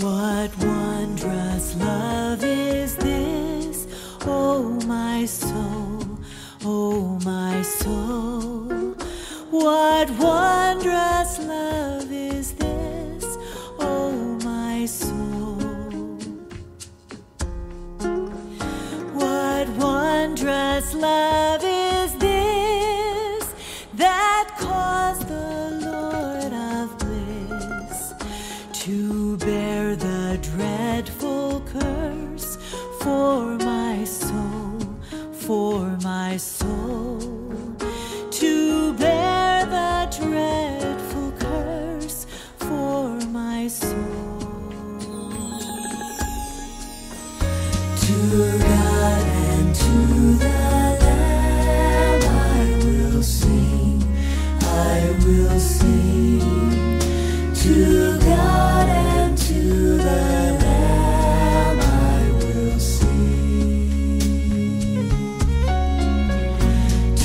What wondrous love is this, O oh my soul, O oh my soul? What wondrous love is this, O oh my soul? What wondrous love for my soul, for my soul, to bear the dreadful curse for my soul. To God and to the Lamb I will sing, I will sing.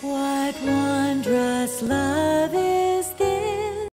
What wondrous love is